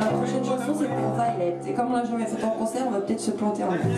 La prochaine chanson, c'est pour Violet. Et comme on l'a jamais fait en concert, on va peut-être se planter en plus.